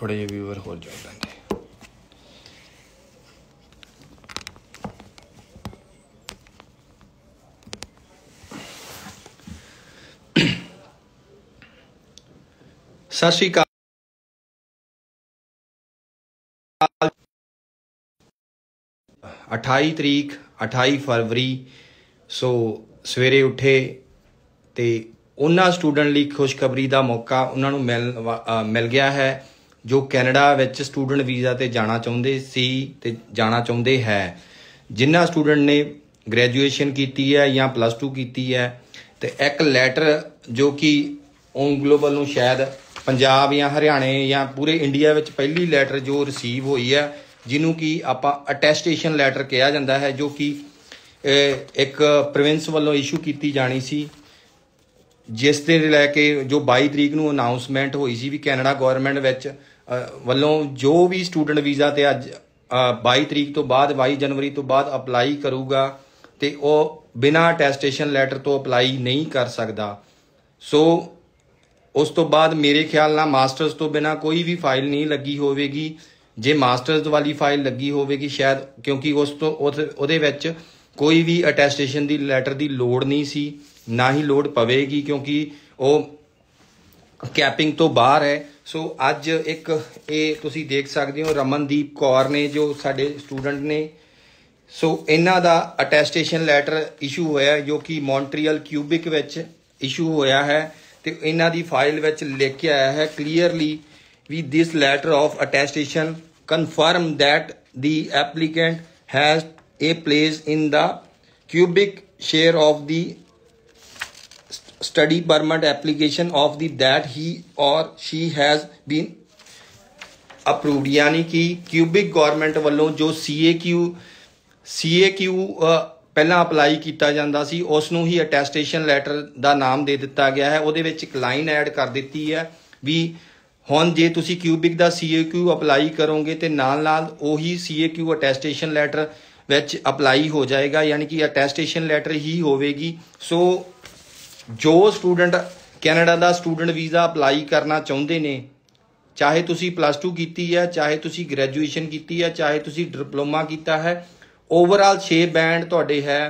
ਥੋੜੇ ਜਿਹੇ ਵੀਵਰ ਹੋਰ ਜੁੜ ਲੈਂਦੇ ਸਤਿ ਸ਼੍ਰੀ ਅਕਾਲ। 28 ਤਰੀਕ 28 ਫਰਵਰੀ, ਸੋ ਸਵੇਰੇ ਉੱਠੇ ਤੇ ਉਹਨਾਂ ਸਟੂਡੈਂਟ ਲਈ ਖੁਸ਼ਖਬਰੀ ਦਾ ਮੌਕਾ ਉਹਨਾਂ ਨੂੰ ਮਿਲ ਮਿਲ ਗਿਆ ਹੈ। ਜੋ ਕੈਨੇਡਾ ਵਿੱਚ ਸਟੂਡੈਂਟ ਵੀਜ਼ਾ ਤੇ ਜਾਣਾ ਚਾਹੁੰਦੇ ਸੀ ਤੇ ਜਾਣਾ ਚਾਹੁੰਦੇ ਹੈ, ਜਿਨ੍ਹਾਂ ਸਟੂਡੈਂਟ ਨੇ ਗ੍ਰੈਜੂਏਸ਼ਨ ਕੀਤੀ ਹੈ ਜਾਂ ਪਲੱਸ 2 ਕੀਤੀ ਹੈ, ਤੇ ਇੱਕ ਲੈਟਰ ਜੋ ਕਿ ਓਨ ਗਲੋਬਲ ਨੂੰ ਸ਼ਾਇਦ ਪੰਜਾਬ ਜਾਂ ਹਰਿਆਣੇ ਜਾਂ ਪੂਰੇ ਇੰਡੀਆ ਵਿੱਚ ਪਹਿਲੀ ਲੈਟਰ ਜੋ ਰਿਸੀਵ ਹੋਈ ਹੈ, ਜਿਹਨੂੰ ਕਿ ਆਪਾਂ ਅਟੈਸਟੇਸ਼ਨ ਲੈਟਰ ਕਿਹਾ ਜਾਂਦਾ ਹੈ, ਜੋ ਕਿ ਇੱਕ ਪ੍ਰੋਵਿੰਸ ਵੱਲੋਂ ਇਸ਼ੂ ਕੀਤੀ ਜਾਣੀ ਸੀ, ਜਿਸ ਦੇ ਲੈ ਕੇ ਜੋ 22 ਤਰੀਕ ਨੂੰ ਅਨਾਉਂਸਮੈਂਟ ਹੋਈ ਸੀ ਵੀ ਕੈਨੇਡਾ ਗਵਰਨਮੈਂਟ ਵਿੱਚ ਵੱਲੋਂ ਜੋ ਵੀ ਸਟੂਡੈਂਟ ਵੀਜ਼ਾ ਤੇ ਅੱਜ ਅ, 22 ਤਰੀਕ ਤੋਂ ਬਾਅਦ 22 ਜਨਵਰੀ ਤੋਂ ਬਾਅਦ ਅਪਲਾਈ ਕਰੂਗਾ ਤੇ ਉਹ ਬਿਨਾਂ ਅਟੈਸਟੇਸ਼ਨ ਲੈਟਰ ਤੋਂ ਅਪਲਾਈ ਨਹੀਂ ਕਰ ਸਕਦਾ। ਸੋ ਉਸ ਤੋਂ ਬਾਅਦ ਮੇਰੇ ਖਿਆਲ ਨਾਲ ਮਾਸਟਰਸ ਤੋਂ ਬਿਨਾ ਕੋਈ ਵੀ ਫਾਈਲ ਨਹੀਂ ਲੱਗੀ ਹੋਵੇਗੀ। ਜੇ ਮਾਸਟਰਸ ਵਾਲੀ ਫਾਈਲ ਲੱਗੀ ਹੋਵੇਗੀ ਸ਼ਾਇਦ ਕਿਉਂਕਿ ਉਸ ਤੋਂ ਉਹਦੇ ਉਹਦੇ ਵਿੱਚ ਕੋਈ ਵੀ ਅਟੈਸਟੇਸ਼ਨ ਦੀ ਲੈਟਰ ਦੀ ਲੋੜ ਨਹੀਂ ਸੀ ਨਾ ਹੀ ਲੋੜ ਪਵੇਗੀ ਕਿਉਂਕਿ ਉਹ ਕੈਪਿੰਗ ਤੋਂ ਬਾਹਰ ਹੈ। ਸੋ ਅੱਜ ਇੱਕ ਇਹ ਤੁਸੀਂ ਦੇਖ ਸਕਦੇ ਹੋ, ਰਮਨਦੀਪ ਕੌਰ ਨੇ ਜੋ ਸਾਡੇ ਸਟੂਡੈਂਟ ਨੇ। ਸੋ ਇਹਨਾਂ ਦਾ ਅਟੈਸਟੇਸ਼ਨ ਲੈਟਰ ਇਸ਼ੂ ਹੋਇਆ, ਜੋ ਕਿ ਮੌਂਟਰੀਅਲ ਕਿਊਬਿਕ ਵਿੱਚ ਇਸ਼ੂ ਹੋਇਆ ਹੈ ਤੇ ਇਹਨਾਂ ਦੀ ਫਾਈਲ ਵਿੱਚ ਲਿਖ ਕੇ ਆਇਆ ਹੈ ਕਲੀਅਰਲੀ ਵੀ this letter of attestation confirm that the applicant has a place in the cubic share of the study permit application of the that he or she has been approved ਯਾਨੀ ਕਿ cubic government ਵੱਲੋਂ ਜੋ CAQ CAQ ਅ, ਪਹਿਲਾਂ apply ਕੀਤਾ ਜਾਂਦਾ ਸੀ ਉਸ ਨੂੰ ਹੀ attestation letter ਦਾ ਨਾਮ ਦੇ ਦਿੱਤਾ ਗਿਆ ਹੈ। ਉਹਦੇ ਵਿੱਚ ਇੱਕ ਲਾਈਨ ਐਡ ਕਰ ਦਿੱਤੀ ਹੈ ਵੀ ਹੁਣ ਜੇ ਤੁਸੀਂ ਕਿਊਬਿਕ ਦਾ CAQ ਅਪਲਾਈ ਕਰੋਗੇ ਤੇ ਨਾਲ ਨਾਲ ਉਹੀ CAQ ਅਟੈਸਟੇਸ਼ਨ ਲੈਟਰ ਵਿੱਚ ਅਪਲਾਈ ਹੋ ਜਾਏਗਾ ਯਾਨੀ ਕਿ ਅਟੈਸਟੇਸ਼ਨ ਲੈਟਰ ਹੀ ਹੋਵੇਗੀ। ਸੋ ਜੋ ਸਟੂਡੈਂਟ ਕੈਨੇਡਾ ਦਾ ਸਟੂਡੈਂਟ ਵੀਜ਼ਾ ਅਪਲਾਈ ਕਰਨਾ ਚਾਹੁੰਦੇ ਨੇ, ਚਾਹੇ ਤੁਸੀਂ ਪਲੱਸ 2 ਕੀਤੀ ਹੈ, ਚਾਹੇ ਤੁਸੀਂ ਗ੍ਰੈਜੂਏਸ਼ਨ ਕੀਤੀ ਹੈ, ਚਾਹੇ ਤੁਸੀਂ ਡਿਪਲੋਮਾ ਕੀਤਾ ਹੈ ਓਵਰਆਲ 6 ਬੈਂਡ ਤੁਹਾਡੇ ਹੈ।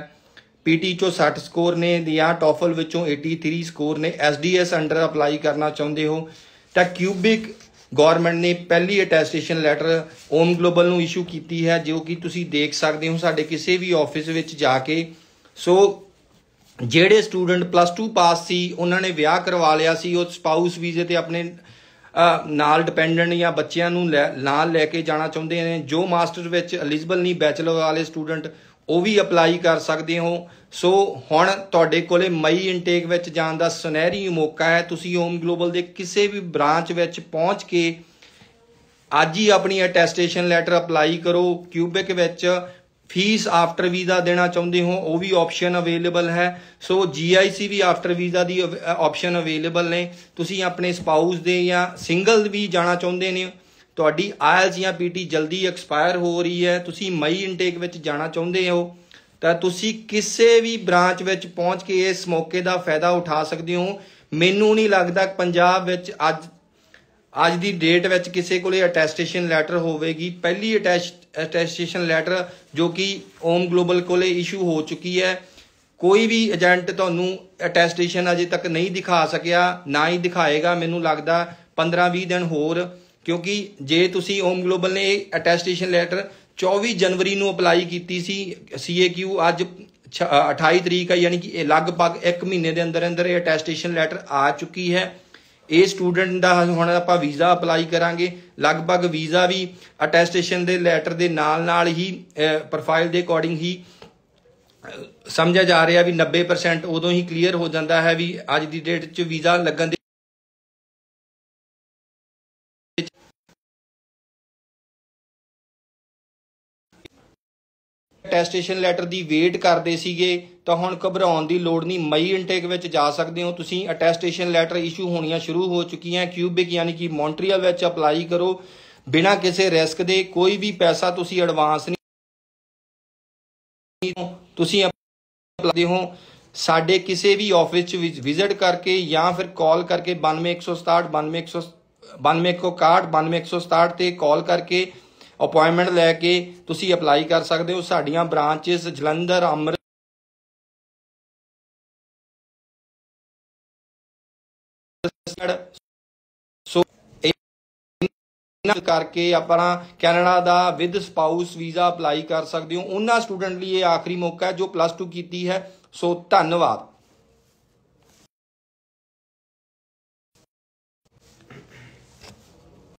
ਪੀਟੀ ਚੋਂ 60 ਸਕੋਰ ਨੇ ਜਾਂ ਟੋਫਲ ਵਿੱਚੋਂ 83 ਸਕੋਰ ਨੇ ਐਸਡੀਐਸ ਅੰਡਰ ਅਪਲਾਈ ਕਰਨਾ ਚਾਹੁੰਦੇ ਹੋ, ਤਾਂ ਕਿਊਬਿਕ ਗਵਰਨਮੈਂਟ ਨੇ ਪਹਿਲੀ ਅਟੈਸਟੇਸ਼ਨ ਲੈਟਰ ਓਮ ਗਲੋਬਲ ਨੂੰ ਇਸ਼ੂ ਕੀਤੀ ਹੈ, ਜੋ ਕਿ ਤੁਸੀਂ ਦੇਖ ਸਕਦੇ ਹੋ ਸਾਡੇ ਕਿਸੇ ਵੀ ਆਫਿਸ ਵਿੱਚ ਜਾ ਕੇ। ਸੋ ਜਿਹੜੇ ਸਟੂਡੈਂਟ ਪਲੱਸ 2 ਪਾਸ ਸੀ, ਉਹਨਾਂ ਨੇ ਵਿਆਹ ਕਰਵਾ ਲਿਆ ਸੀ, ਉਹ ਸਪਾਊਸ ਵੀਜ਼ੇ ਤੇ ਆਪਣੇ ਨਾਲ ਡਿਪੈਂਡੈਂਟ ਜਾਂ ਬੱਚਿਆਂ ਨੂੰ ਲੈ- ਨਾਲ ਲੈ ਕੇ ਜਾਣਾ ਚਾਹੁੰਦੇ ਨੇ। ਜੋ ਮਾਸਟਰ ਵਿੱਚ ਐਲੀਜੀਬਲ ਨਹੀਂ ਬੈਚਲਰ ਵਾਲੇ ਸਟੂਡੈਂਟ, ਉਹ ਵੀ ਅਪਲਾਈ ਕਰ ਸਕਦੇ ਹੋ। ਸੋ ਹੁਣ ਤੁਹਾਡੇ ਕੋਲੇ ਮਈ ਇਨਟੇਕ ਵਿੱਚ ਜਾਣ ਦਾ ਸੁਨਹਿਰੀ ਮੌਕਾ ਹੈ। ਤੁਸੀਂ ਓਮ ਗਲੋਬਲ ਦੇ ਕਿਸੇ ਵੀ ਬ੍ਰਾਂਚ ਵਿੱਚ ਪਹੁੰਚ ਕੇ ਅੱਜ ਹੀ ਆਪਣੀ ਅਟੈਸਟੇਸ਼ਨ ਲੈਟਰ ਅਪਲਾਈ ਕਰੋ। ਕਿਊਬਿਕ ਵਿੱਚ ਫੀਸ ਆਫਟਰ ਵੀਜ਼ਾ ਦੇਣਾ ਚਾਹੁੰਦੇ ਹੋ, ਉਹ ਵੀ ਆਪਸ਼ਨ ਅਵੇਲੇਬਲ ਹੈ। ਸੋ ਜੀਆਈਸੀ ਵੀ ਆਫਟਰ ਵੀਜ਼ਾ ਦੀ ਆਪਸ਼ਨ ਅਵੇਲੇਬਲ ਨੇ। ਤੁਸੀਂ ਆਪਣੇ ਸਪਾਊਸ ਦੇ ਜਾਂ ਸਿੰਗਲ ਵੀ ਜਾਣਾ ਚਾਹੁੰਦੇ ਨੇ। ਤੁਹਾਡੀ ਆਇਲਸ ਜਾਂ ਪੀਟੀ ਜਲਦੀ ਐਕਸਪਾਇਰ ਹੋ ਰਹੀ ਹੈ। ਤੁਸੀਂ ਮਈ ਇਨਟੇਕ ਵਿੱਚ ਜਾਣਾ ਚਾਹੁੰਦੇ ਹੋ। ਤਾਂ ਤੁਸੀਂ ਕਿਸੇ ਵੀ ਬ੍ਰਾਂਚ ਵਿੱਚ ਪਹੁੰਚ ਕੇ ਇਸ ਮੌਕੇ ਦਾ ਫਾਇਦਾ ਉਠਾ ਸਕਦੇ ਹੋ। ਮੈਨੂੰ ਨਹੀਂ ਲੱਗਦਾ ਪੰਜਾਬ ਵਿੱਚ ਅੱਜ ਅੱਜ ਦੀ ਡੇਟ ਵਿੱਚ ਕਿਸੇ ਕੋਲੇ ਅਟੈਸਟੇਸ਼ਨ ਲੈਟਰ ਹੋਵੇਗੀ ਪਹਿਲੀ ਅਟੈਸਟੇਸ਼ਨ ਲੈਟਰ ਜੋ ਕਿ ਓਮ ਗਲੋਬਲ ਕੋਲੇ ਇਸ਼ੂ ਹੋ ਚੁੱਕੀ ਹੈ। ਕੋਈ ਵੀ ਏਜੰਟ ਤੁਹਾਨੂੰ ਅਟੈਸਟੇਸ਼ਨ ਅਜੇ ਤੱਕ ਨਹੀਂ ਦਿਖਾ ਸਕਿਆ ਨਾ ਹੀ ਦਿਖਾਏਗਾ। ਮੈਨੂੰ ਲੱਗਦਾ 15-20 ਦਿਨ ਹੋਰ ਕਿਉਂਕਿ ਜੇ ਤੁਸੀਂ ਓਮ ਗਲੋਬਲ ਨੇ ਇਹ ਅਟੈਸਟੇਸ਼ਨ ਲੈਟਰ 24 ਜਨਵਰੀ ਨੂੰ ਅਪਲਾਈ ਕੀਤੀ ਸੀ CAQ ਅੱਜ ਛ- ਅ, 28 ਤਰੀਕ ਹੈ ਯਾਨੀ ਕਿ ਇਹ ਲਗਭਗ 1 ਮਹੀਨੇ ਦੇ ਅੰਦਰ ਅੰਦਰ ਇਹ ਅਟੈਸਟੇਸ਼ਨ ਲੈਟਰ ਆ ਚੁੱਕੀ ਹੈ। ਇਹ ਸਟੂਡੈਂਟ ਦਾ ਹੁਣ ਆਪਾਂ ਵੀਜ਼ਾ ਅਪਲਾਈ ਕਰਾਂਗੇ। ਲਗਭਗ ਵੀਜ਼ਾ ਵੀ ਅਟੈਸਟੇਸ਼ਨ ਦੇ ਲੈਟਰ ਦੇ ਨਾਲ ਨਾਲ ਹੀ ਪ੍ਰੋਫਾਈਲ ਦੇ ਅਕੋਰਡਿੰਗ ਹੀ ਸਮਝਿਆ ਜਾ ਰਿਹਾ ਵੀ 90% ਉਦੋਂ ਹੀ ਕਲੀਅਰ ਹੋ ਜਾਂਦਾ ਹੈ ਵੀ ਅੱਜ ਦੀ ਡੇਟ 'ਚ ਵੀਜ਼ਾ ਲੱਗਣ ਅਟੈਸਟੇਸ਼ਨ ਲੈਟਰ ਦੀ ਵੇਟ ਕਰਦੇ ਸੀਗੇ, ਤਾਂ ਹੁਣ ਘਬਰਾਉਣ ਦੀ ਲੋੜ ਨਹੀਂ, ਮਈ ਇਨਟੇਕ ਵਿੱਚ ਜਾ ਸਕਦੇ ਹੋ ਤੁਸੀਂ। ਅਟੈਸਟੇਸ਼ਨ ਲੈਟਰ ਇਸ਼ੂ ਹੋਣੀਆਂ ਸ਼ੁਰੂ ਹੋ ਚੁੱਕੀਆਂ ਕਿਊਬਿਕ ਯਾਨੀ ਕਿ ਮੌਂਟਰੀਅਲ ਵਿੱਚ ਅਪਲਾਈ ਕਰੋ। ਬਿਨਾਂ ਕਿਸੇ ਰਿਸਕ ਦੇ, ਕੋਈ ਵੀ ਪੈਸਾ ਤੁਸੀਂ ਐਡਵਾਂਸ ਨਹੀਂ ਤੁਸੀਂ ਅਪਲਾਈ ਹੋ। ਸਾਡੇ ਕਿਸੇ ਵੀ ਆਫਿਸ ਚ ਵਿਜ਼ਿਟ ਕਰਕੇ ਜਾਂ ਫਿਰ ਕਾਲ ਕਰਕੇ 92167 92167 92161 92167 ਤੇ ਕਾਲ ਕਰਕੇ ਅਪਾਇੰਟਮੈਂਟ ਲੈ ਕੇ ਤੁਸੀਂ ਅਪਲਾਈ ਕਰ ਸਕਦੇ ਹੋ ਸਾਡੀਆਂ ਬ੍ਰਾਂਚਸ ਜਲੰਧਰ, ਅੰਮ੍ਰਿਤ ਸੋ ਇਹਨਾਂ ਕਰਕੇ ਆਪਣਾ ਕੈਨੇਡਾ ਦਾ ਵਿਦ ਸਪਾਊਸ ਵੀਜ਼ਾ ਅਪਲਾਈ ਕਰ ਸਕਦੇ ਹੋ। ਉਹਨਾਂ ਸਟੂਡੈਂਟ ਲਈ ਇਹ ਆਖਰੀ ਮੌਕਾ ਹੈ ਜੋ ਪਲੱਸ 2 ਕੀਤੀ ਹੈ। ਸੋ ਧੰਨਵਾਦ।